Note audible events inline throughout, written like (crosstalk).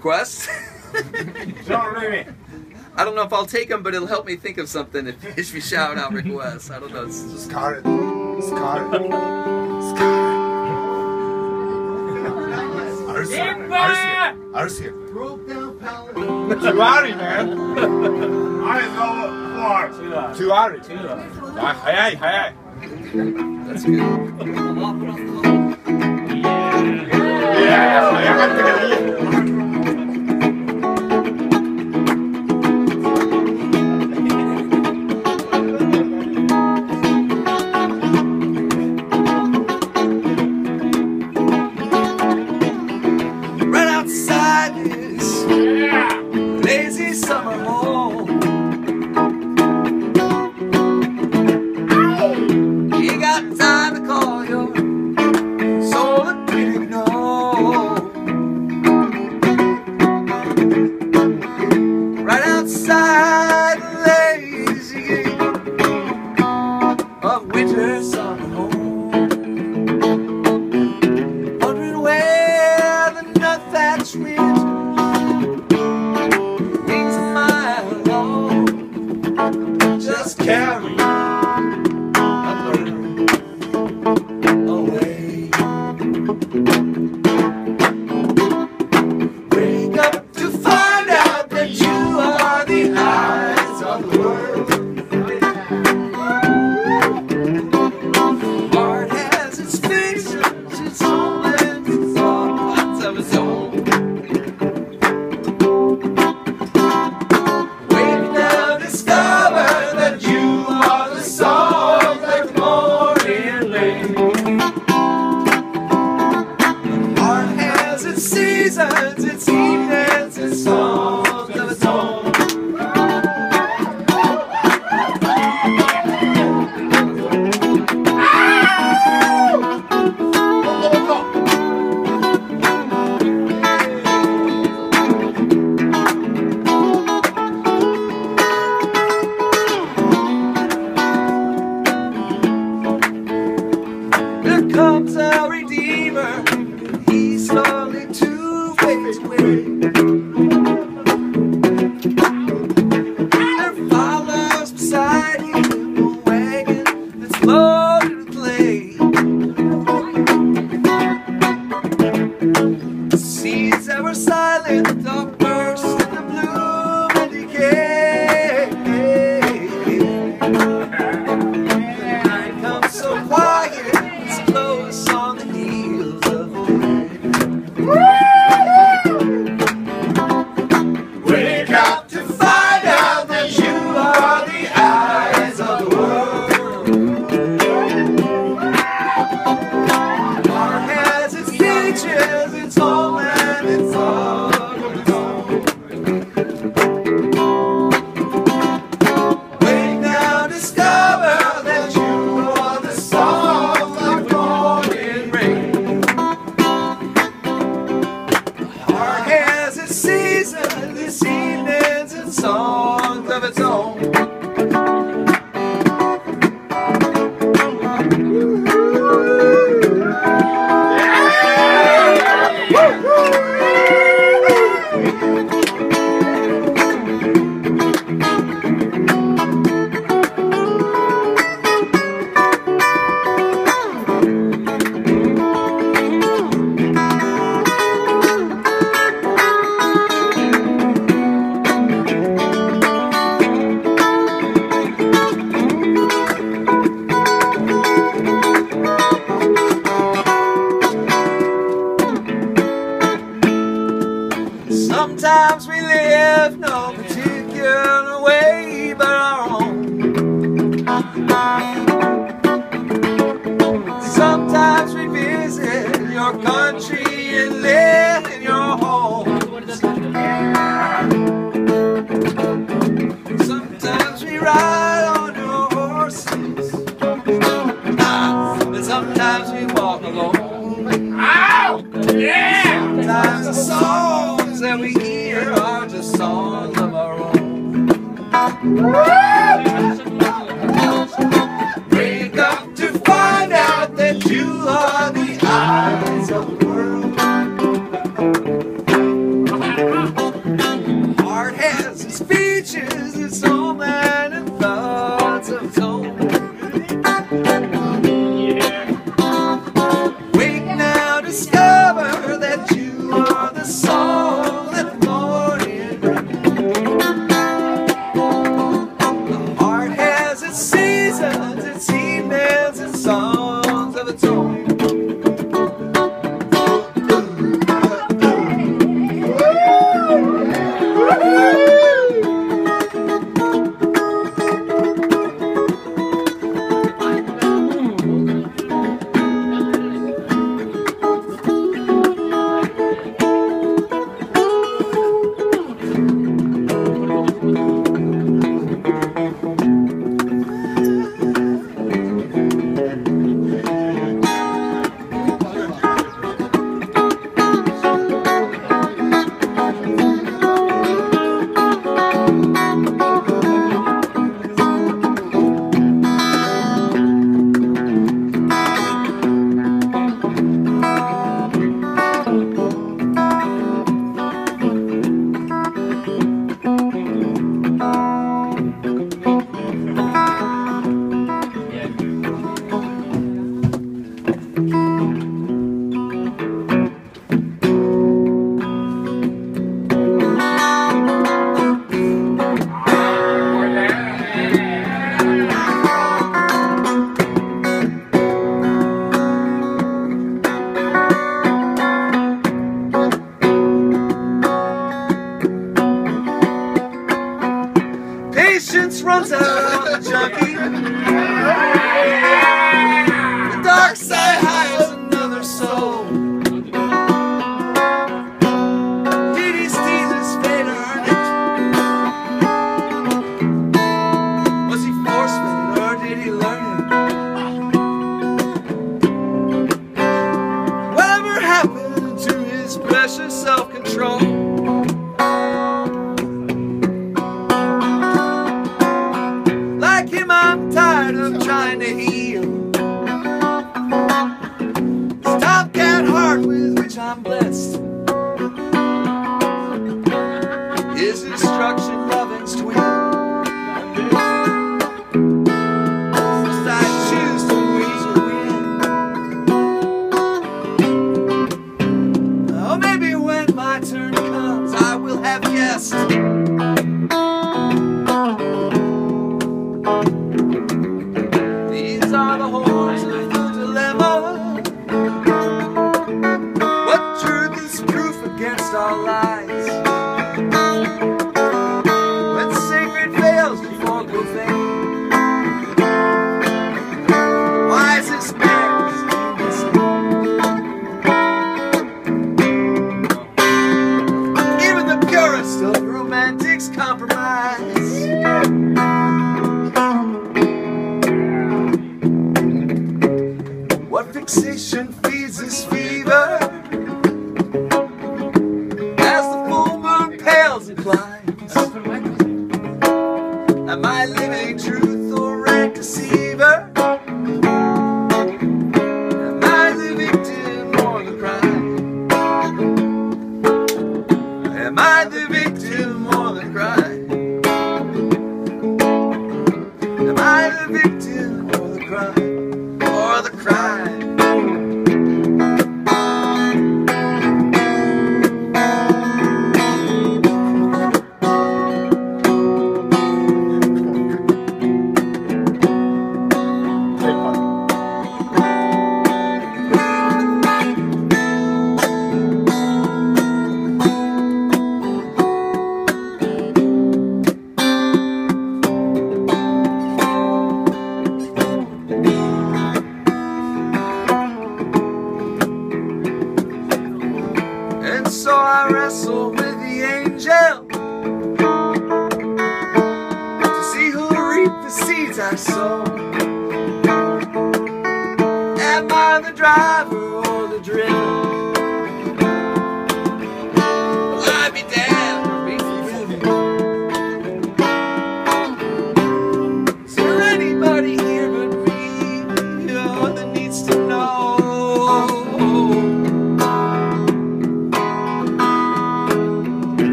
requests. John Remy. I don't know if I'll take them, but it'll help me think of something if, if we shout out requests. I don't know. It's just... Scott. it. Scott. it. Scar it. Arsia. Arsia. Broke down pallet. Tuari, man. I know four. Tuari. Tuari. Hayai, hayai. That's good. Yeah. Yeah. walk alone. Ow! Yeah! Sometimes the songs that we hear are just songs of our own.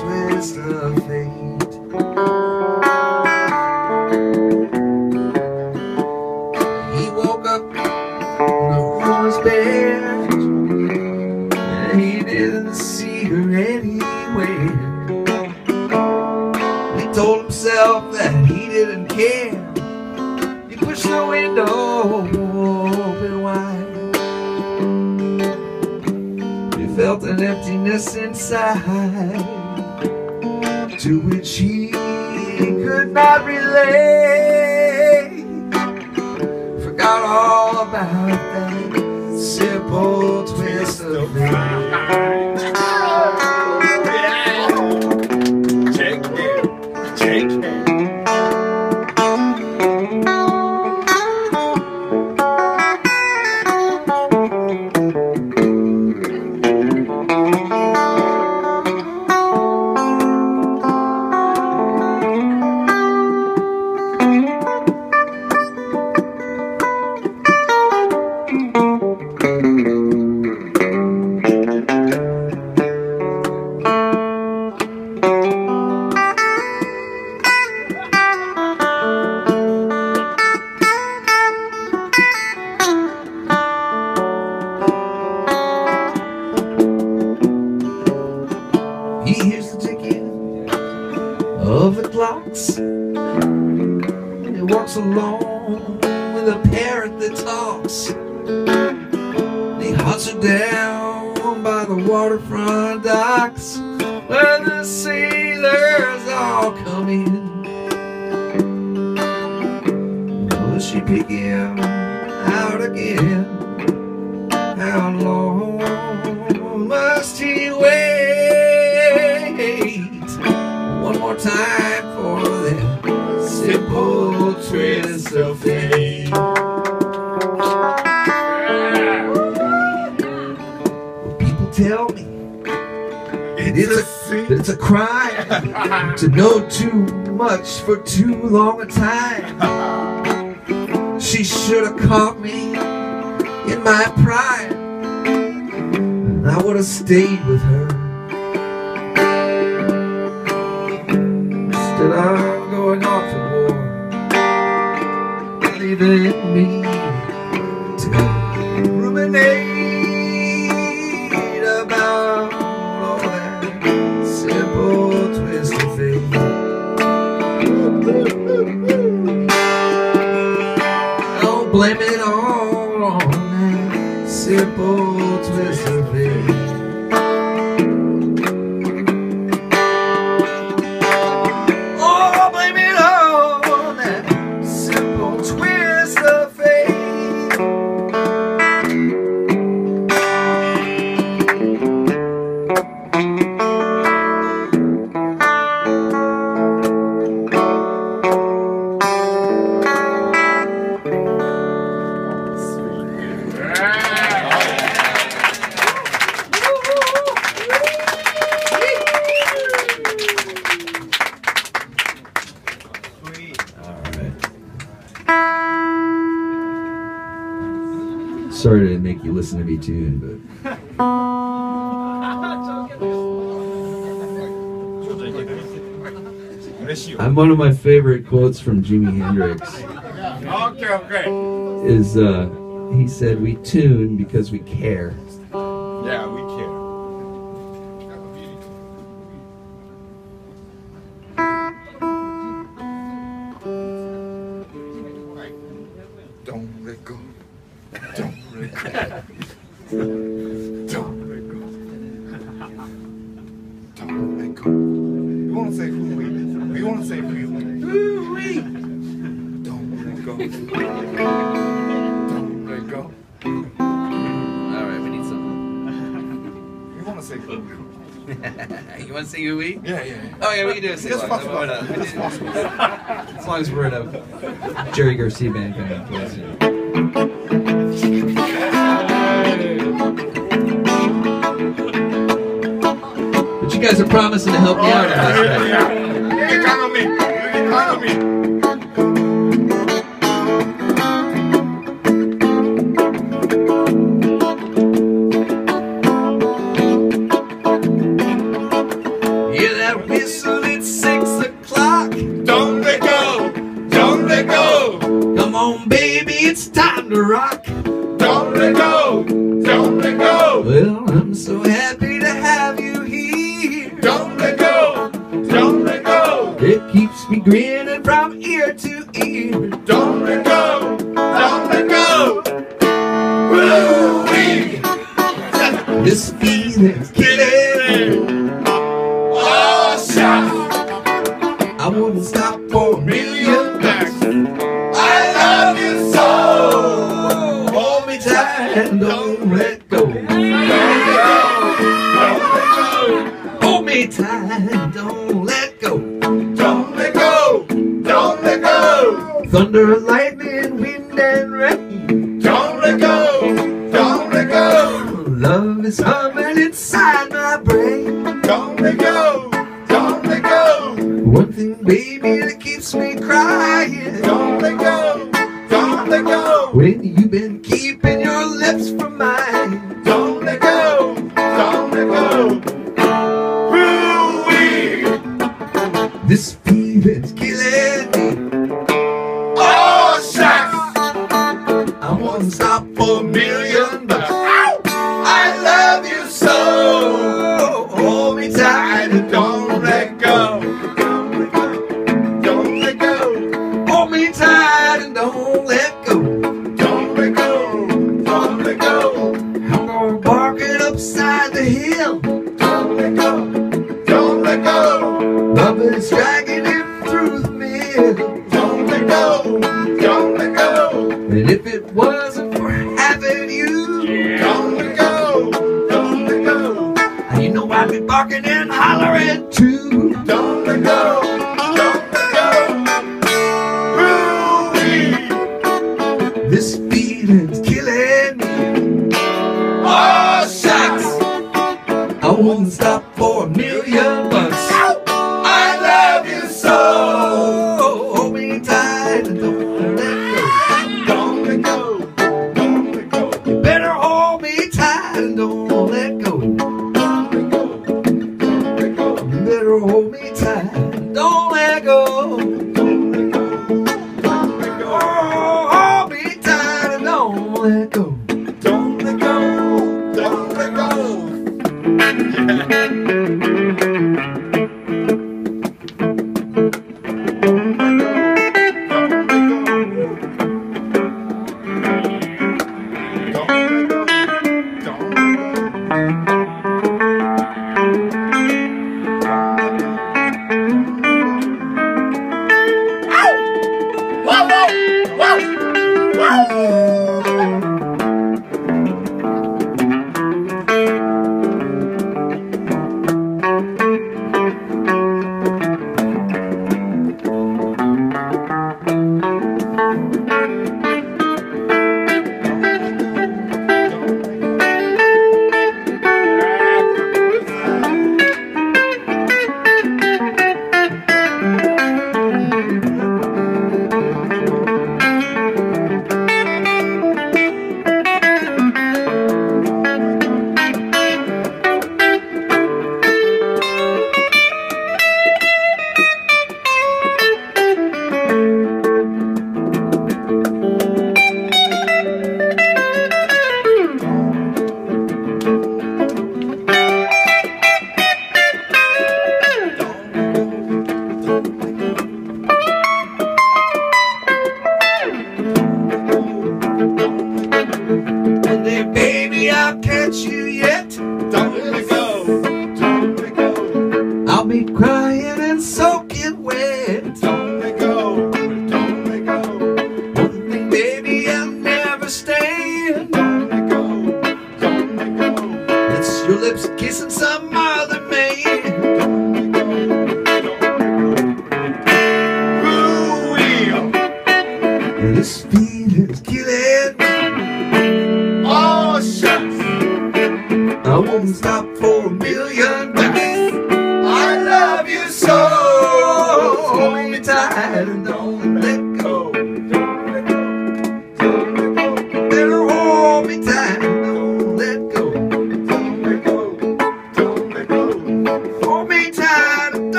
Twist of fate. for too long a time. she should have caught me in my prime. I would have stayed with her. Instead, I'm going off to war, leaving me to ruminate. people from Jimi Hendrix. Okay, okay. Is uh, he said we tune because we care. Why not? Possible. as long as we're in a Jerry Garcia band kind of place. But you guys are promising to help me out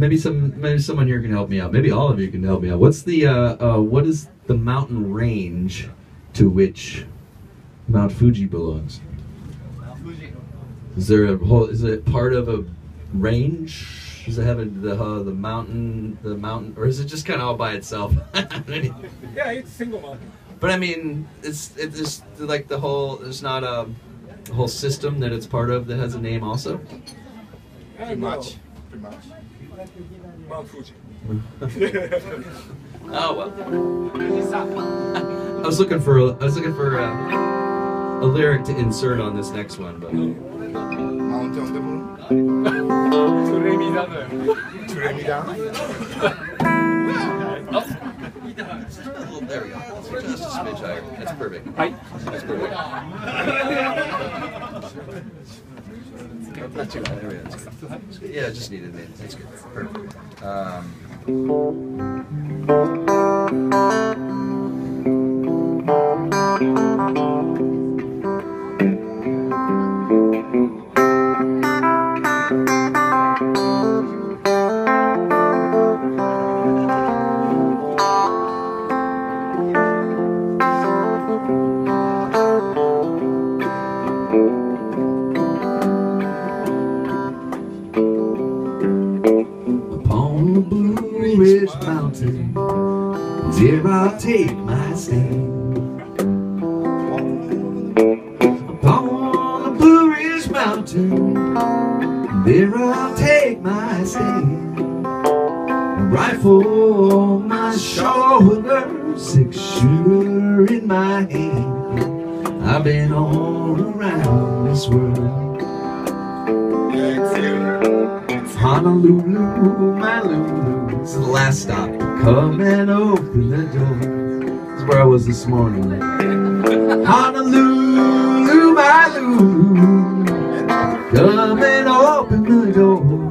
maybe some maybe someone here can help me out. Maybe all of you can help me out. What's the uh, uh, what is the mountain range to which Mount Fuji belongs? Is there a whole? Is it part of a range? Does it have a, the uh, the mountain the mountain, or is it just kind of all by itself? (laughs) Yeah, it's single mountain. but I mean, it's it's just like the whole. There's not a, a whole system that it's part of that has a name also. Pretty much. Pretty much. Mount Fuji. Oh well. I was looking for a, I was looking for a, a lyric to insert on this next one, but Mountain on the moon. So Remy Dana. To (laughs) oh. let me there we go. Just a smidge higher. That's perfect. Hi. That's perfect. (laughs) Not too good. That's good. Yeah, just needed it. That's good. Perfect. Um, This morning. Honolulu, my Lulu. Come and open the door.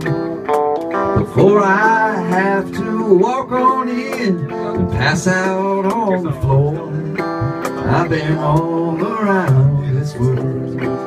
Before I have to walk on in and pass out on the floor. I've been all around this world.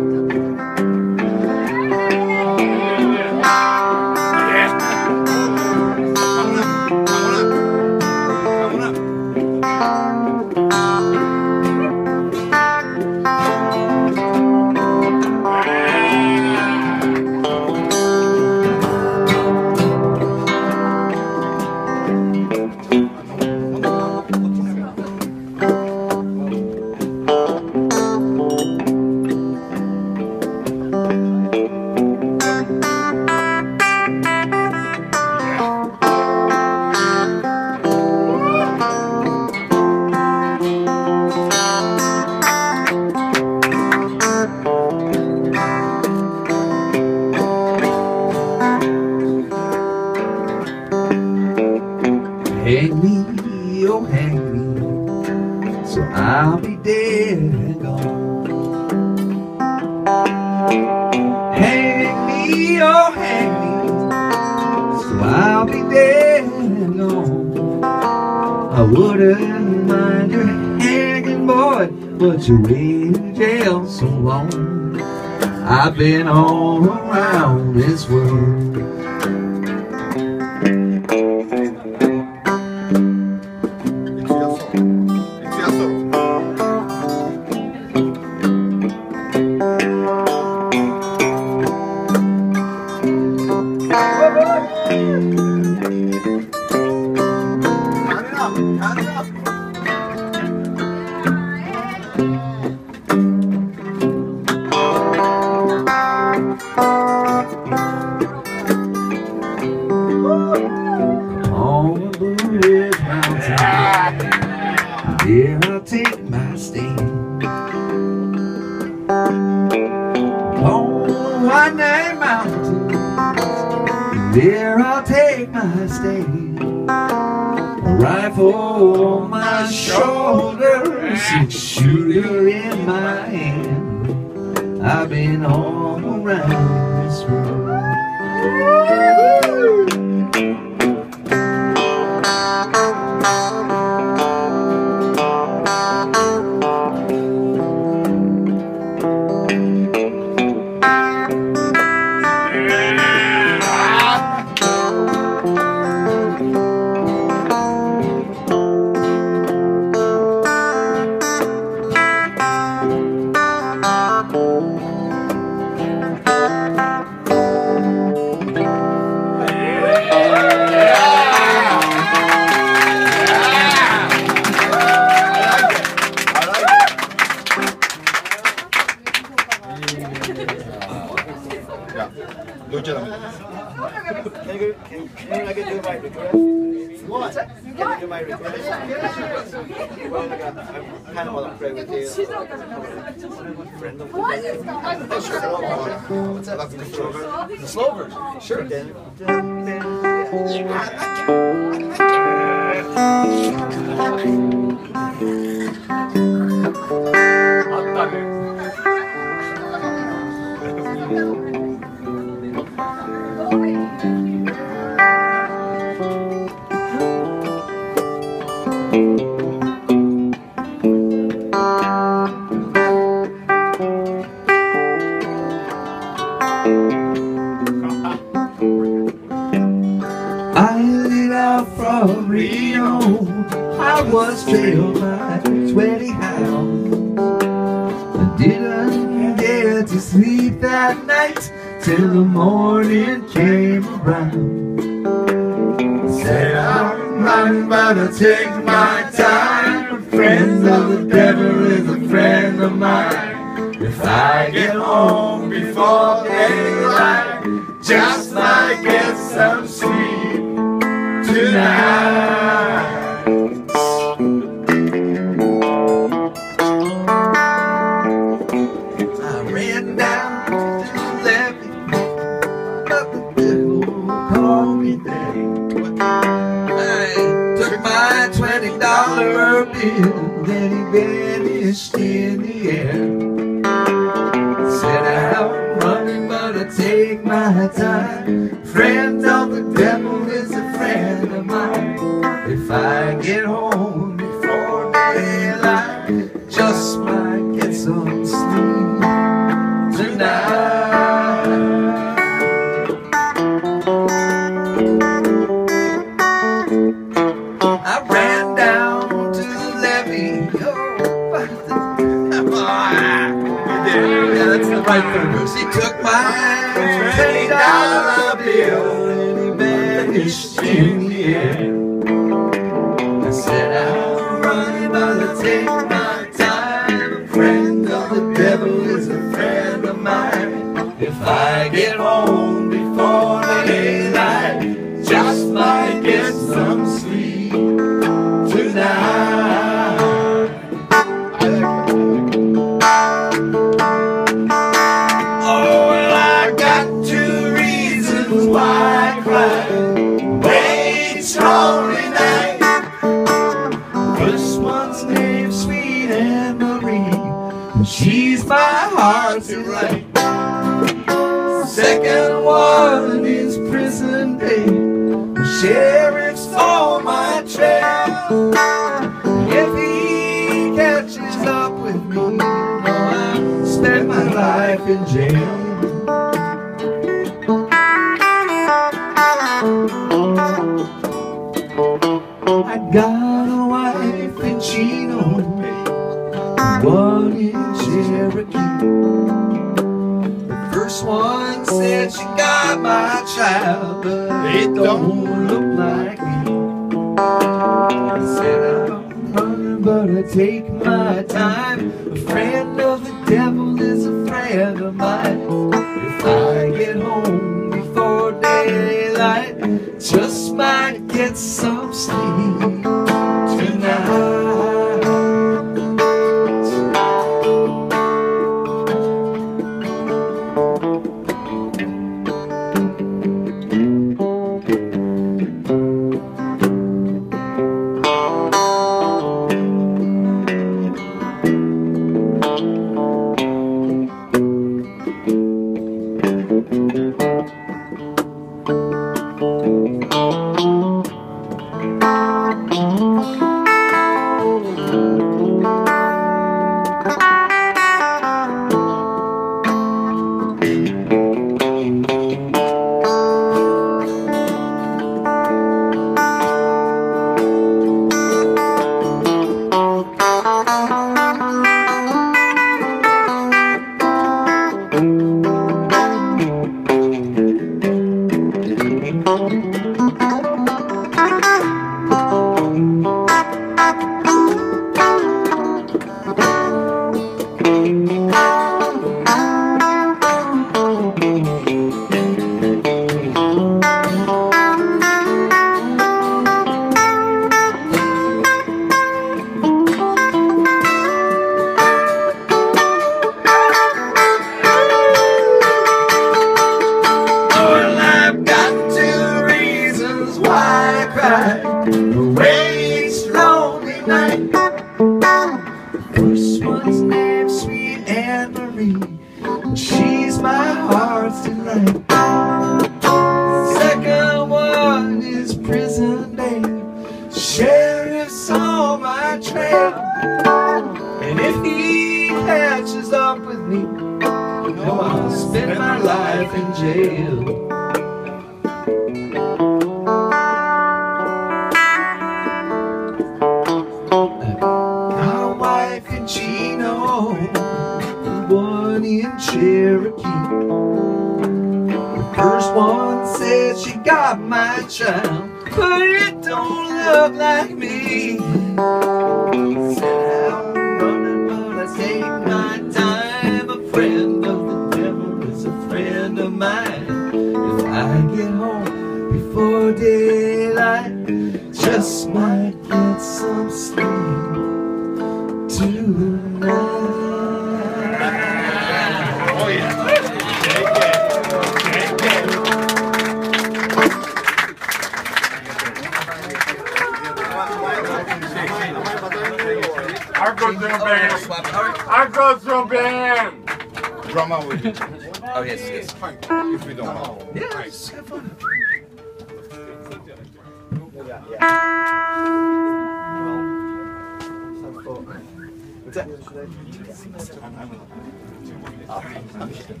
in.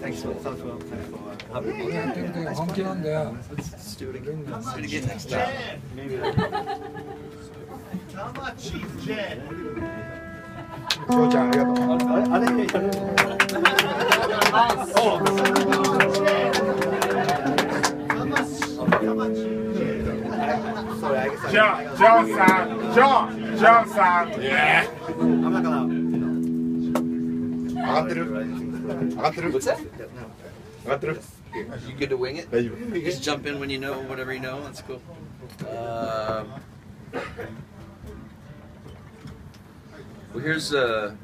Thanks for. Thanks for having me. Yeah, yeah, yeah. Let's, do it again. Let's do it again next time. Chief John San, John, John San. Yeah. I'm gonna. You. I. What's that? No. I. You good to wing it? You just jump in when you know whatever you know. That's cool. Uh, well, here's a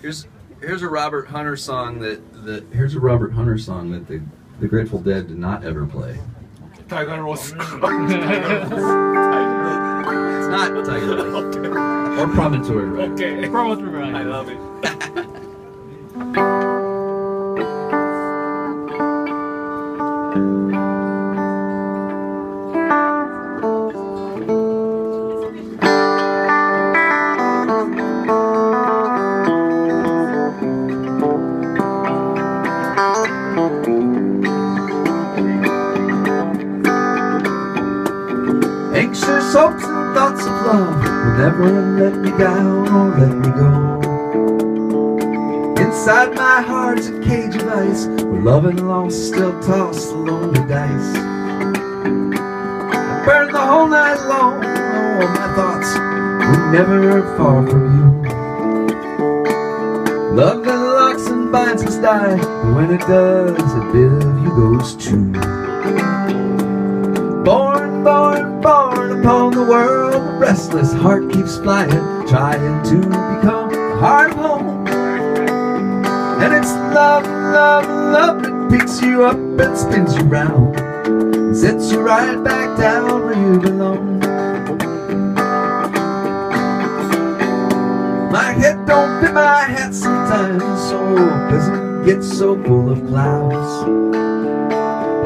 here's here's a Robert Hunter song that that here's a Robert Hunter song that the the Grateful Dead did not ever play. Tiger (laughs) Rose. it's not Tiger Rose. (laughs) Or Promontory Okay. Promontory I love it. (laughs) anxious hopes and thoughts of love will never let me down or let me go. Inside my heart's a cage of ice where love and loss still toss the lonely dice. I burn the whole night long, oh, my thoughts were never far from you. Love that locks and binds must die, and when it does, a bit of you goes too. Born, born, born upon the world, restless heart keeps flying, trying to become a heart home. And it's love, love, love that picks you up and spins you round, and sets you right back down where you belong. My head don't fit my hat sometimes, so doesn't get so full of clouds.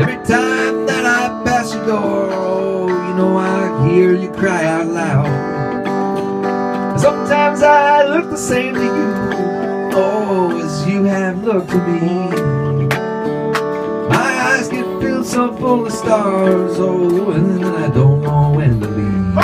Every time that I pass your door, oh, you know I hear you cry out loud. Sometimes I look the same to you, you have looked to me. My eyes get filled so full of stars, oh, and I don't know when to leave.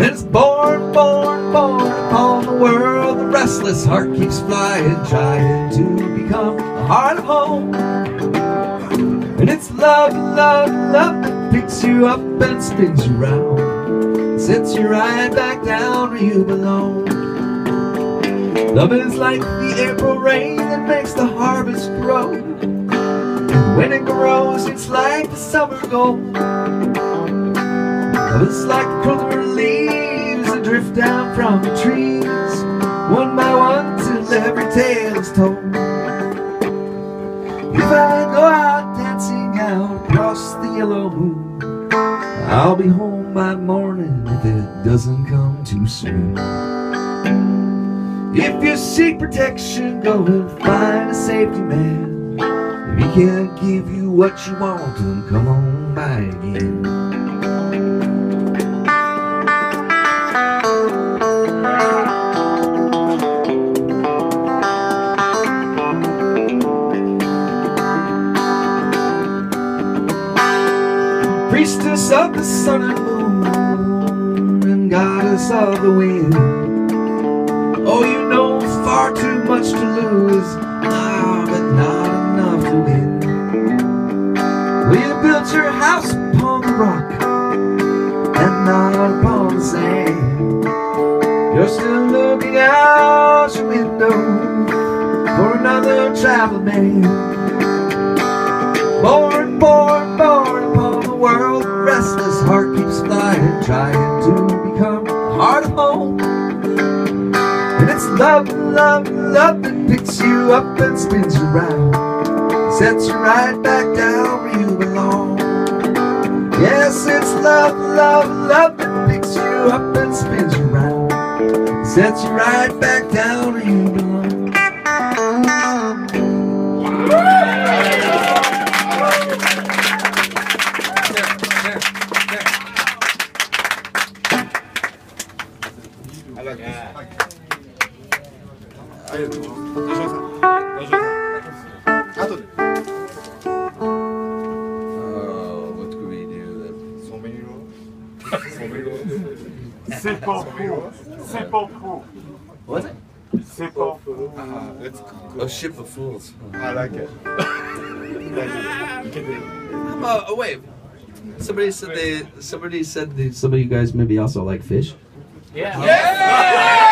It's born, born, born upon the world. The restless heart keeps flying, trying to become a heart of home. And it's love, love, love that picks you up and spins you round. Sets you right back down where you belong. Love is like the April rain that makes the harvest grow. And when it grows, it's like the summer gold. Love is like the clover leaves that drift down from the trees, one by one till every tale is told. If I go out dancing out across the yellow moon, I'll be home by morning if it doesn't come too soon. If you seek protection, go and find a safety man. If he can't give you what you want, then come on by again. Priestess of the sun and moon, and goddess of the wind. Much to lose, ah, but not enough to win. You built your house upon the rock and not upon the sand. You're still looking out your window for another traveling man. Born, born, born upon the world, restless heart keeps flying, trying love, love, love that picks you up and spins you round, sets you right back down where you belong. Yes, it's love, love, love that picks you up and spins you round, sets you right back C'est pas fou. What's it? C'est pas fou. Ah, let's. A ship of fools. I like it. (laughs) Oh, oh, wait. Somebody said they. Somebody said they, some of you guys maybe also like Phish. I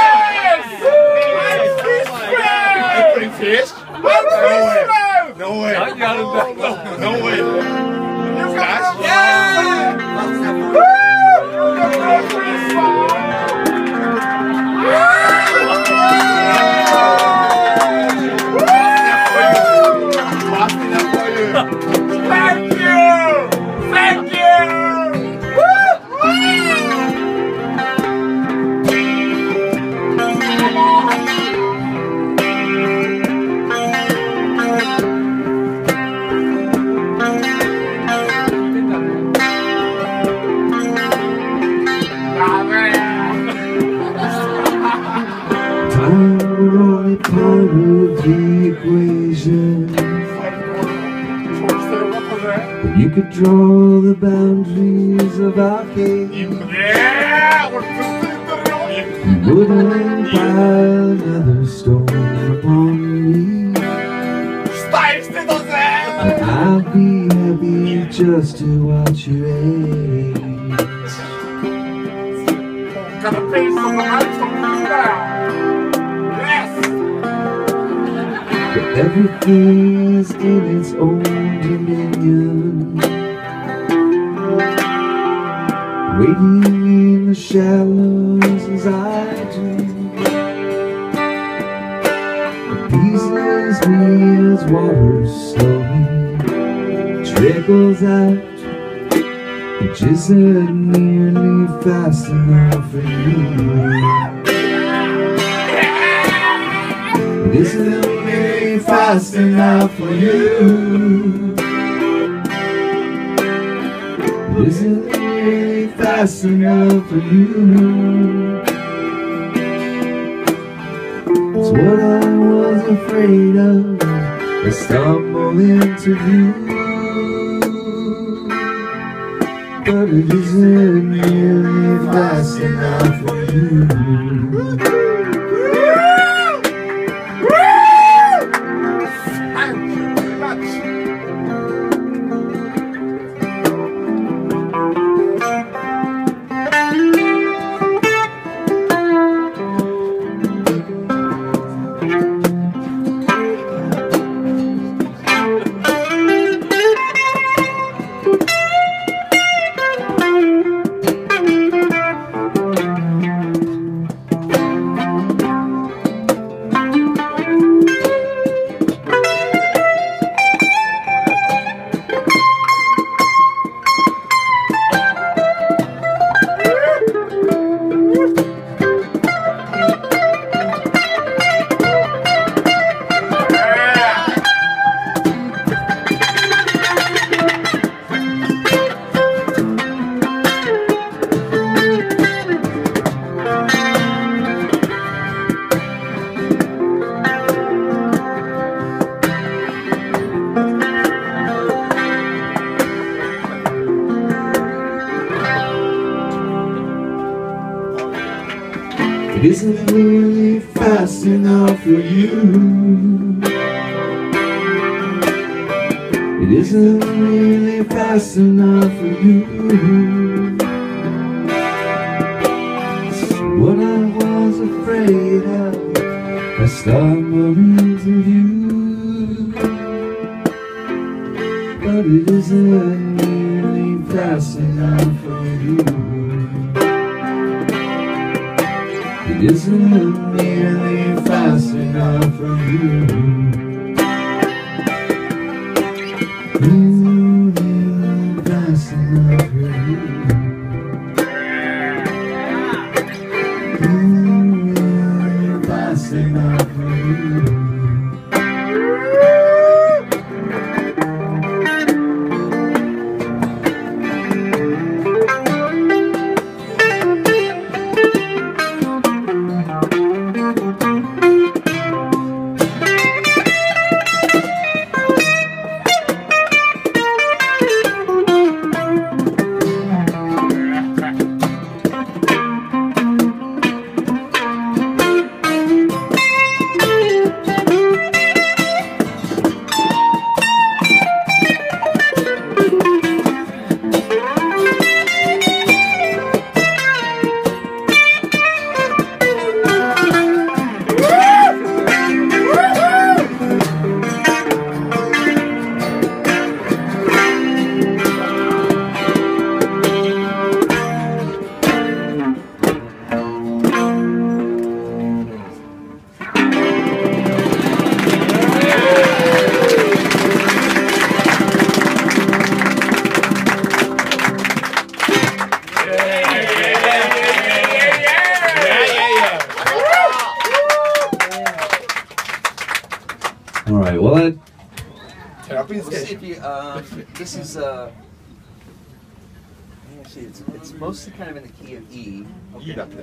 mostly kind of in the key of E,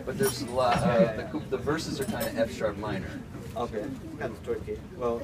but there's a lot, uh, the, the verses are kind of F sharp minor. Okay. Kind of tricky. Well,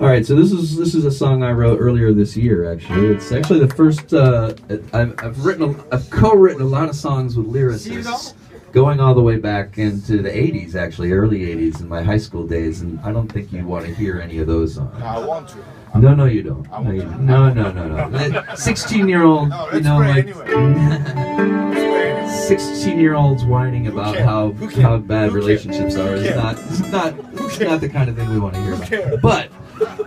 all right. So this is this is a song I wrote earlier this year. Actually, it's actually the first. Uh, I've, I've written, a, I've co-written a lot of songs with lyricists, going all the way back into the '80s, actually, early '80s, in my high school days. And I don't think you want to hear any of those songs. I want to. No, no, you don't. No, you don't. no, no, no, no. (laughs) Sixteen-year-old, No, you know, like anyway. Let's play anyway. sixteen-year-olds whining about how how bad relationships are is not it's not it's not the kind of thing we want to hear about. But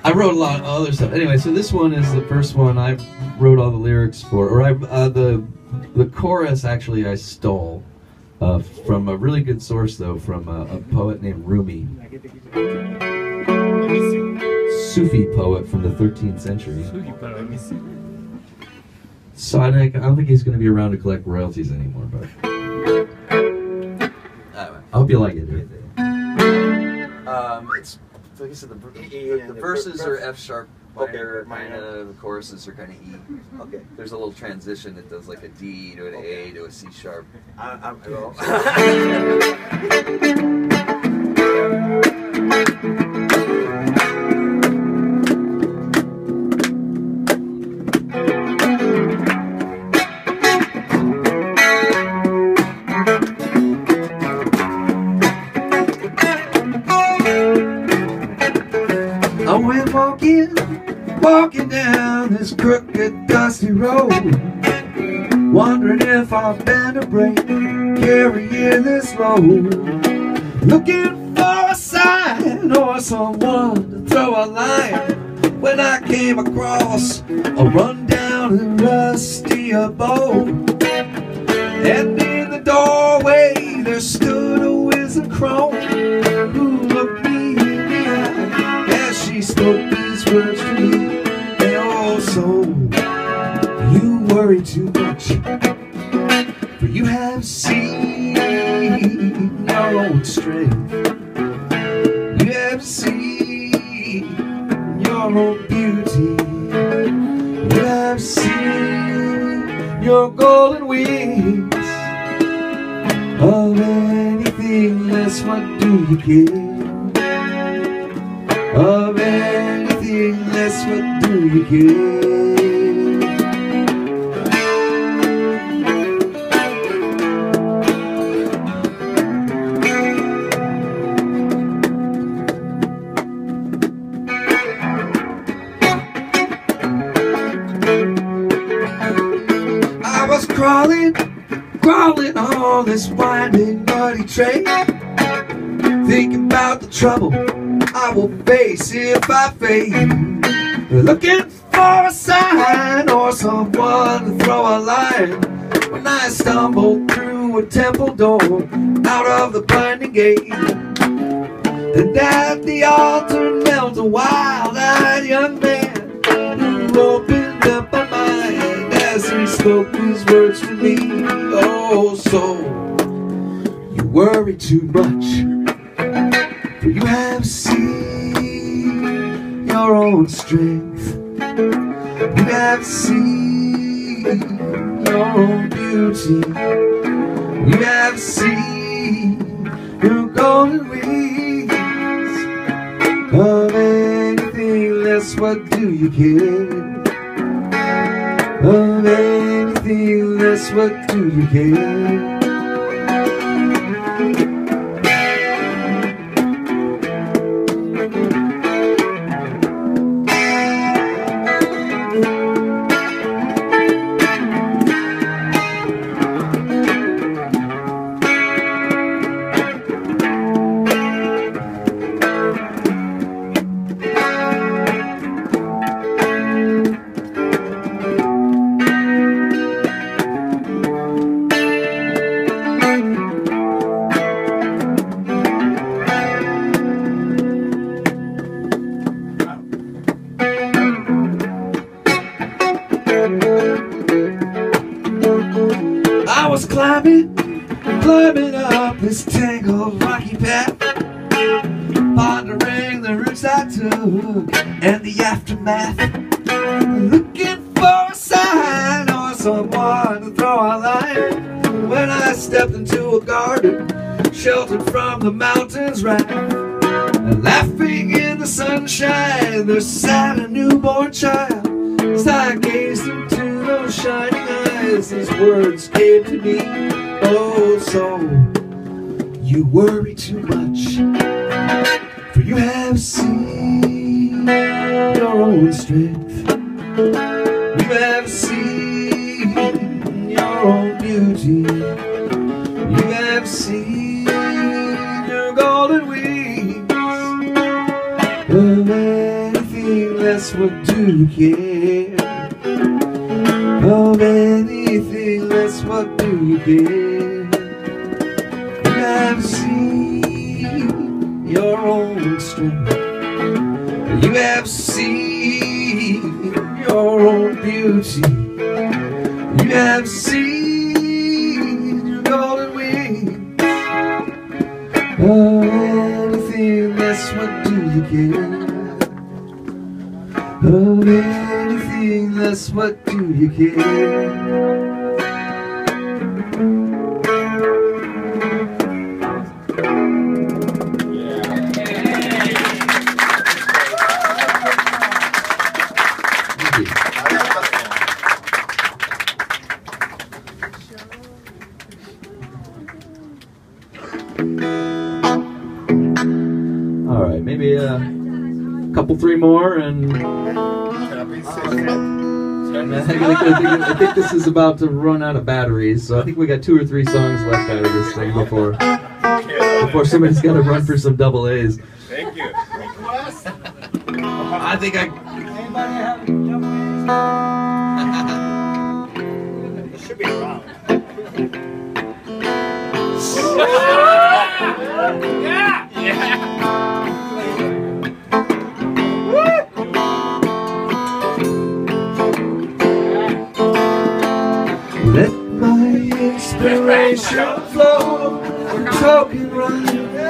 I wrote a lot of other stuff. Anyway, so this one is the first one I wrote all the lyrics for, or I uh, the the chorus actually I stole. Uh, from a really good source, though, from a, a poet named Rumi, Let me see. Sufi poet from the 13th century. Let me see. So I don't, I don't think he's going to be around to collect royalties anymore, but I hope you like it. Um, it's, like I said, the, the, the verses are F sharp minor, kind of, the choruses are kind of E. Okay. There's a little transition that does like a D to an A to a C sharp. I, I'm, (laughs) well, (laughs) walking down this crooked, dusty road, wondering if I've been a break, carrying this load, looking for a sign or someone to throw a line. When I came across a rundown and rusty abode, and climbing, climbing up this tangled rocky path, pondering the routes I took and the aftermath, looking for a sign or someone to throw a line. When I stepped into a garden, sheltered from the mountains right, laughing in the sunshine, there sat a newborn child. As I gazed into shining eyes, these words came to me. Oh, so you worry too much, for you have seen your own strength. You have seen your own beauty. You have seen your golden wings. Of anything less, what do you care? Of anything less, what do you? You have seen your own strength. You have seen your own beauty. You have seen your golden wings. Of anything less, what do you care? Of anything less, what do you care? Think, I think- this is about to run out of batteries. So I think we got two or three songs left out of this thing before before somebody's got to run for some double A's. Thank you. I think I. Anybody have double A's? It should be around. (laughs) Let my inspiration flow, talking rhyme,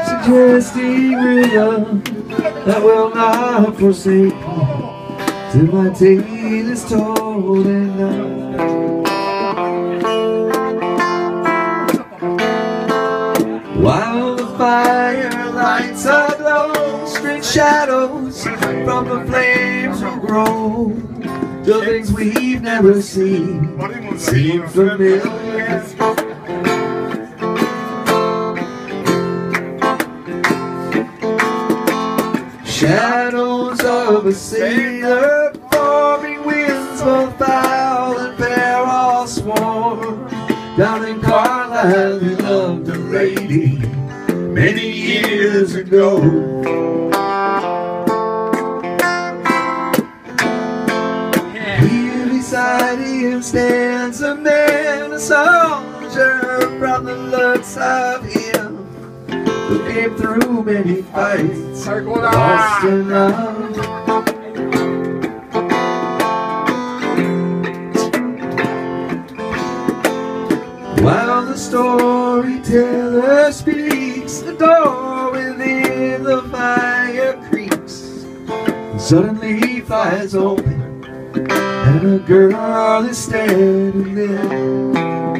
suggesting rhythm that will not forsake me till my tale is told and While the fire lights aglow, strange shadows from the flames will grow. Things we've never seen seem familiar. Shadows of a sailor, forming winds both foul and fair, all sworn. Down in Carlisle, he loved a lady many years ago. Him stands a man, a soldier, from the looks of him, who came through many fights, lost in love. While the storyteller speaks, the door within the fire creaks. And suddenly flies open, and a girl is standing there.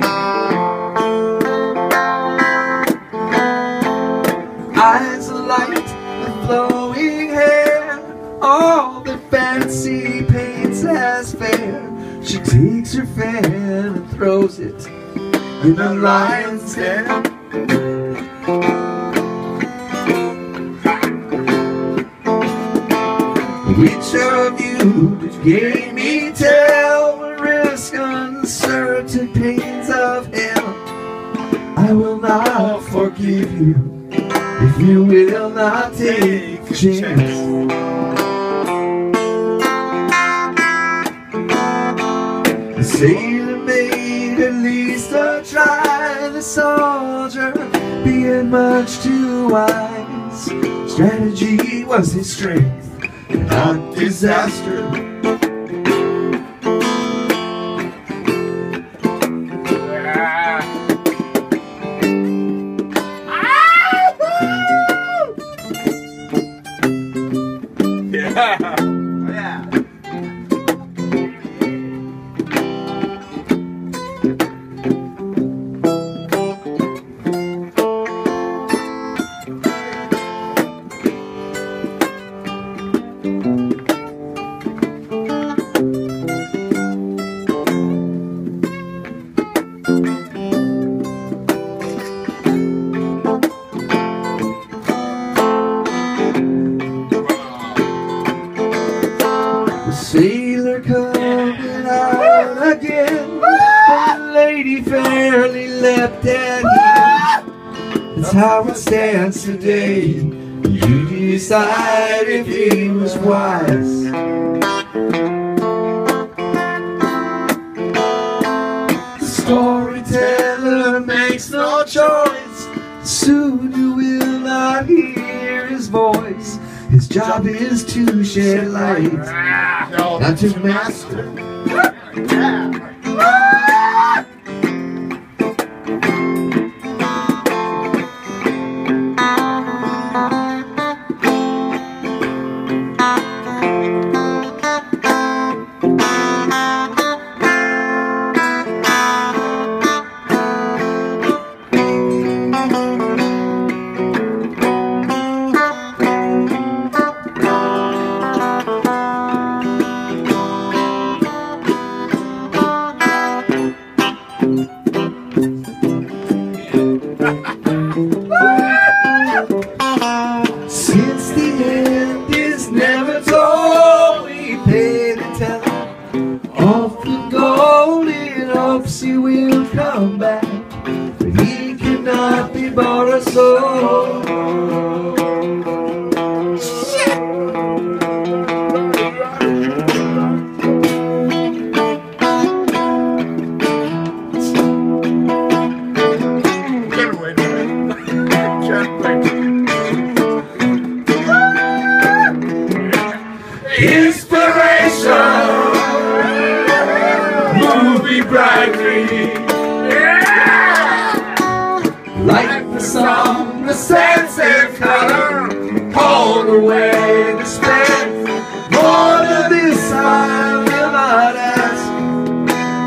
Eyes alight with flowing hair, all the fancy paints as fair. She takes her fan and throws it in the lion's den. Which of you did gave me tell will risk uncertain pains of hell? I will not forgive you if you will not take a chance. The sailor made at least a try, the soldier being much too wise. Strategy was his strength, not disaster. Not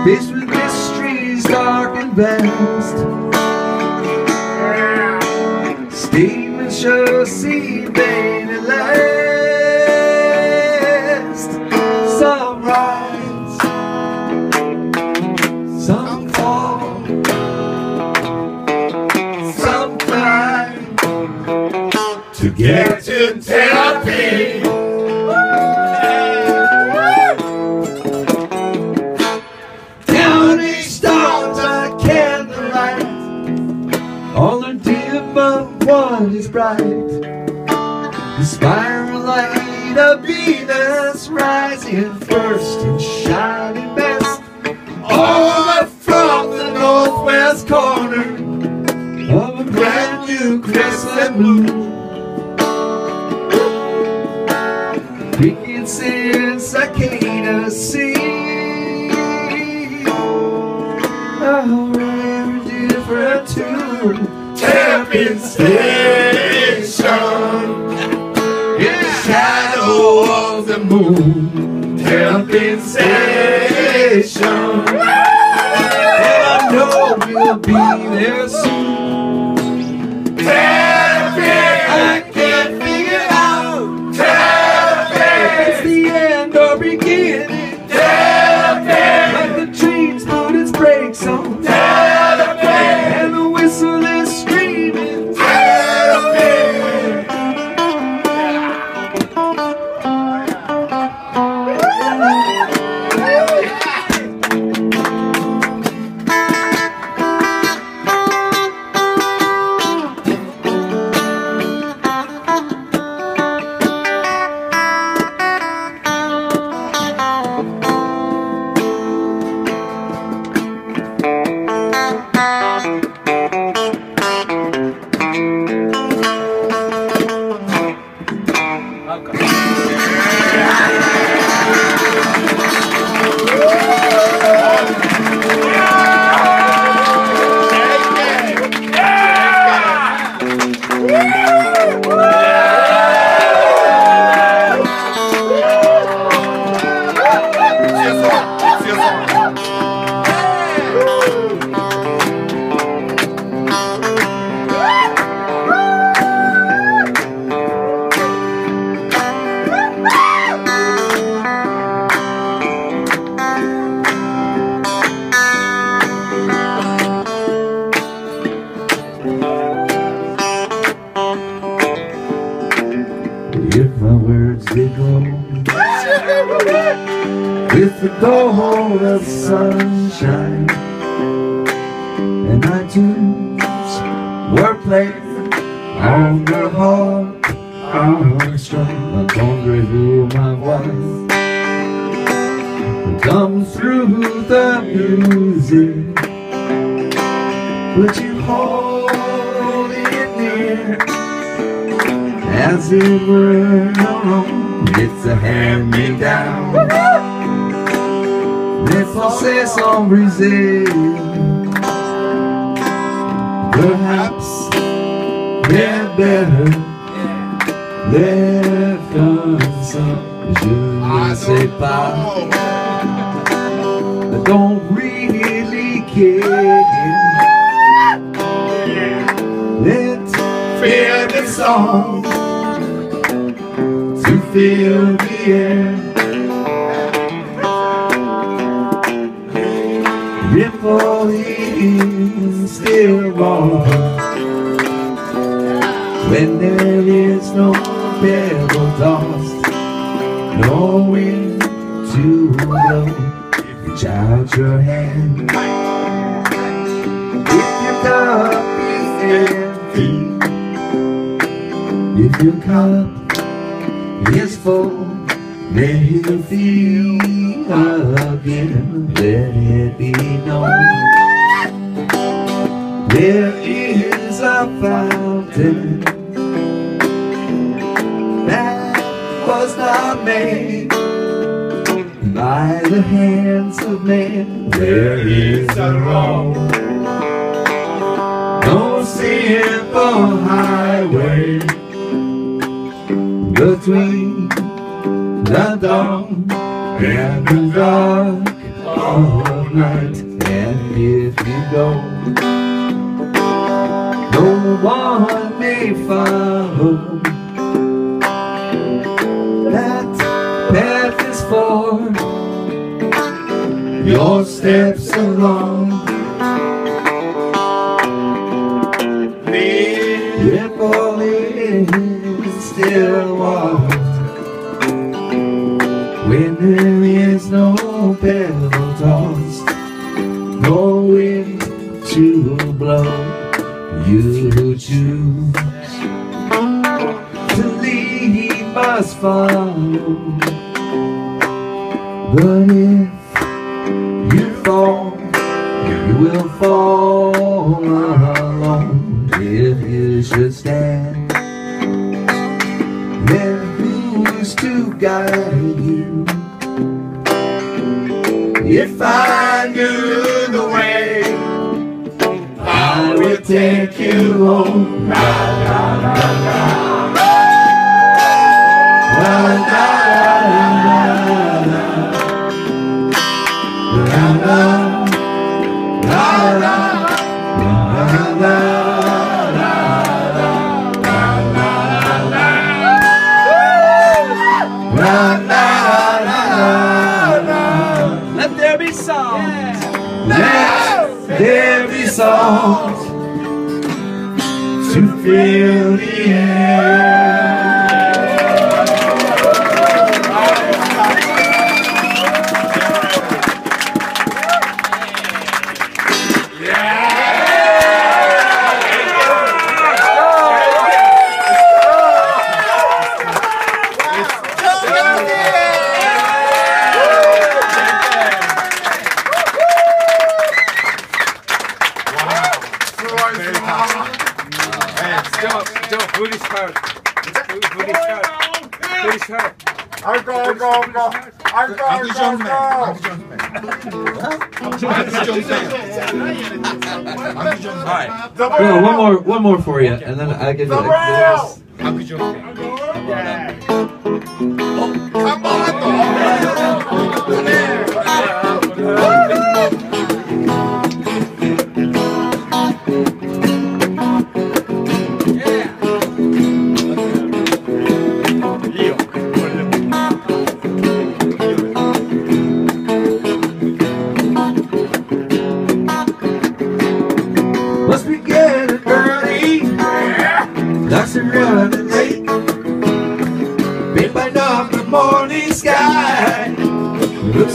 Faced with mysteries dark and vast. Statements sure seem vain at last. c'est your steps along.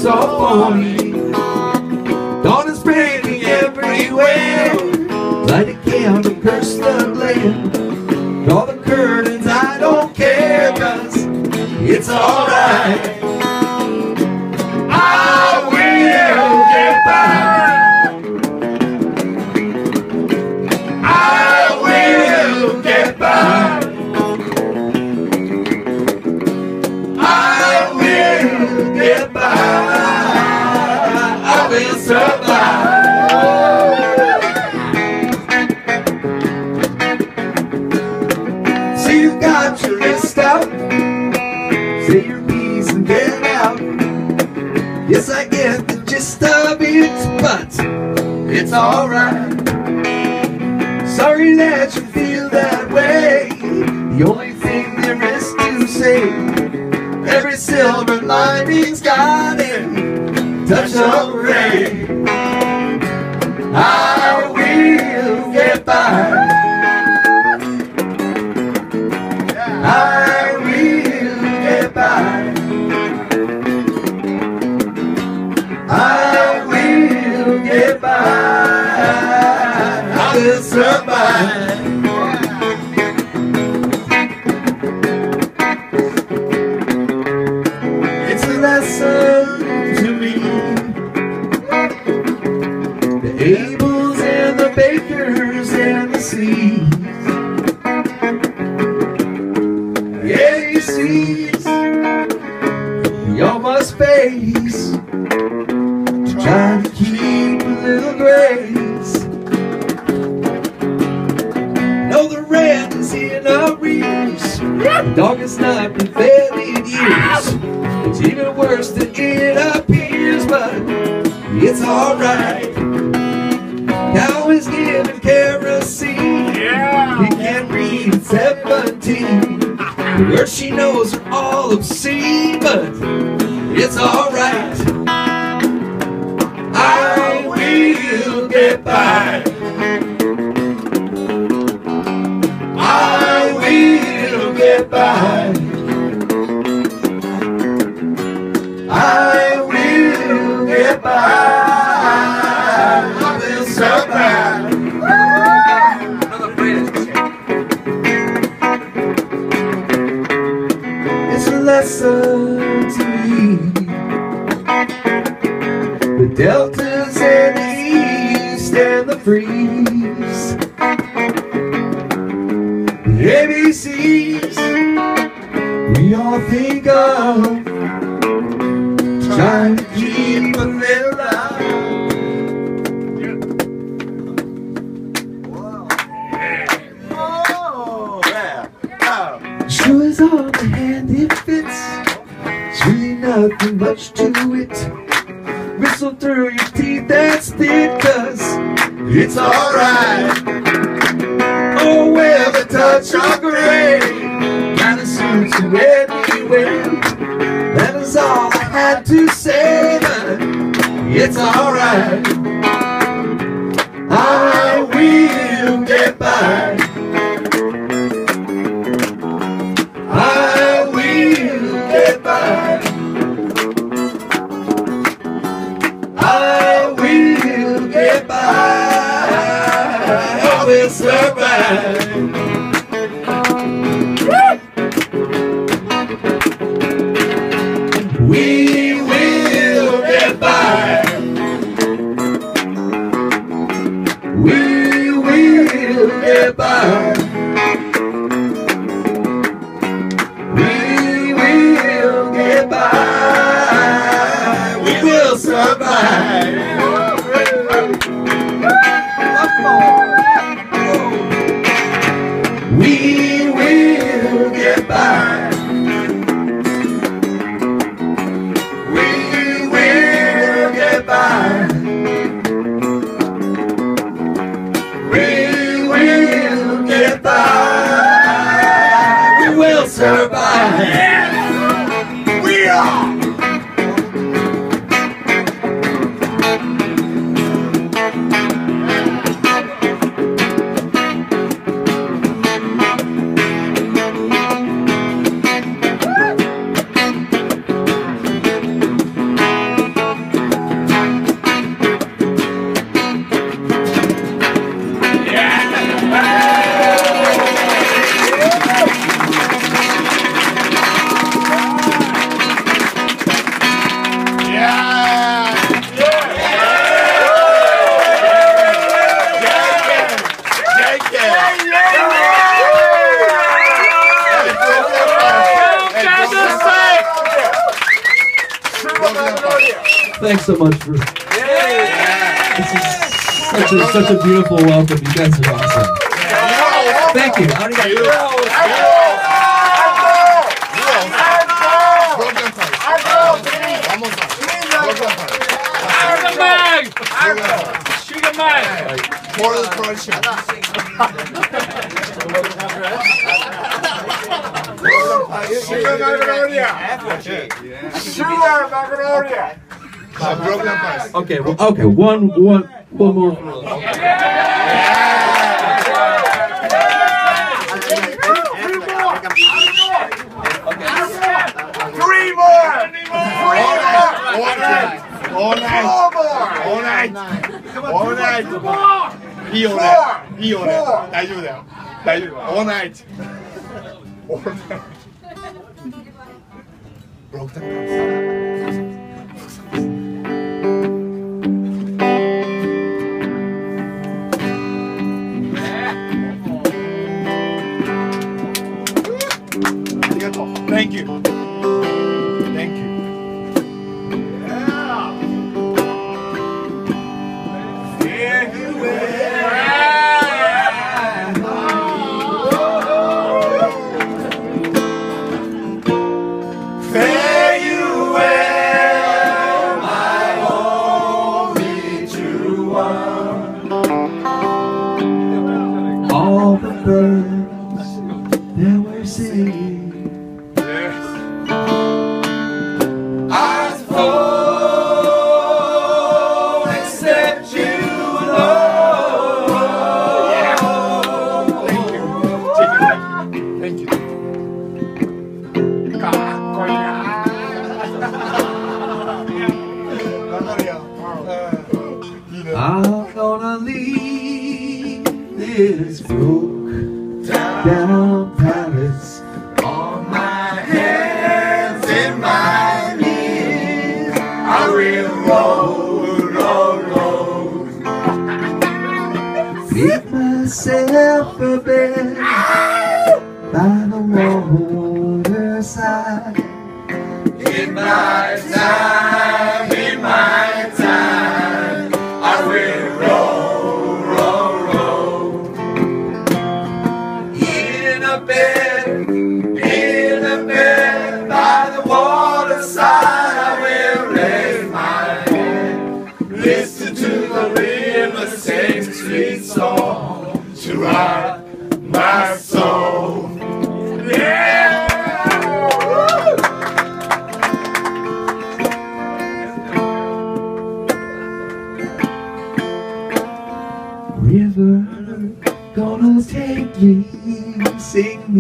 is all for. Dawn is spreading everywhere, Light a candle curse the land. Draw the curtains, I don't care, cause it's alright. alright. Sorry that you get by. I will get by. We all think of welcome. You guys are awesome. Thank you. Okay, well, okay, one, one, one more. 大丈夫だよ。大丈夫。オーナイト down palace. My hands and my knees, I will roll, roll, roll. Myself a bed by the. In my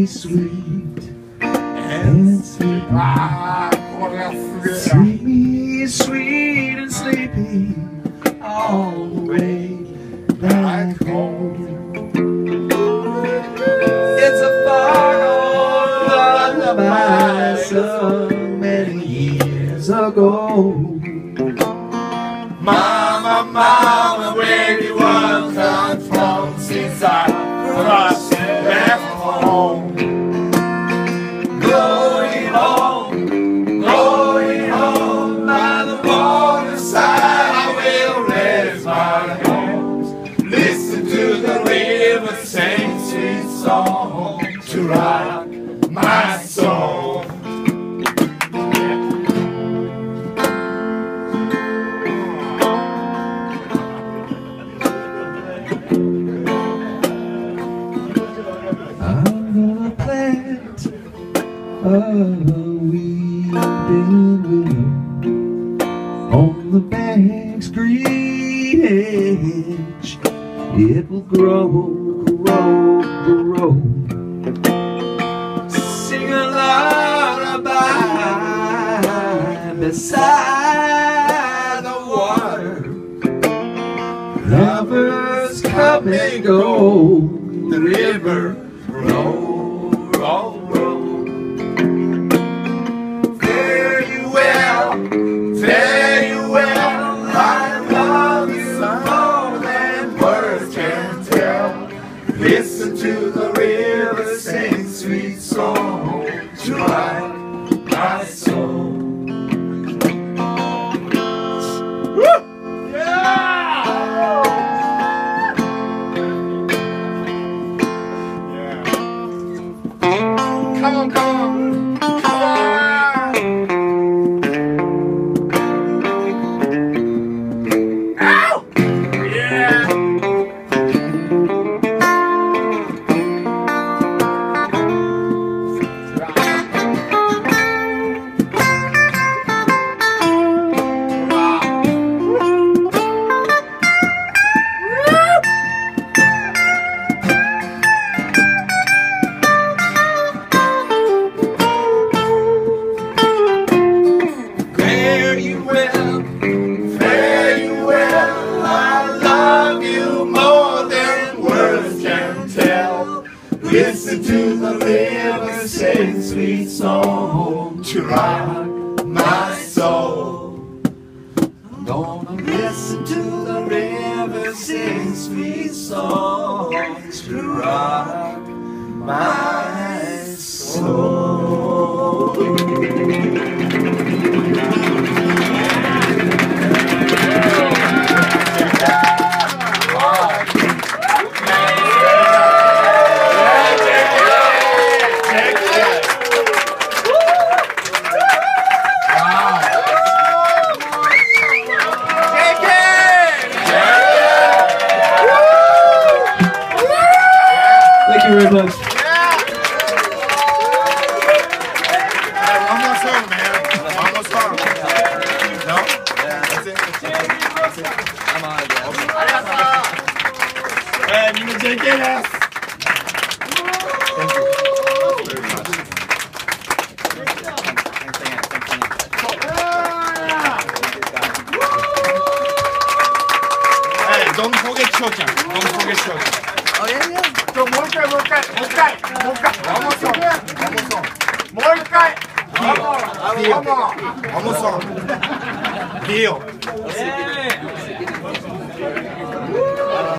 isso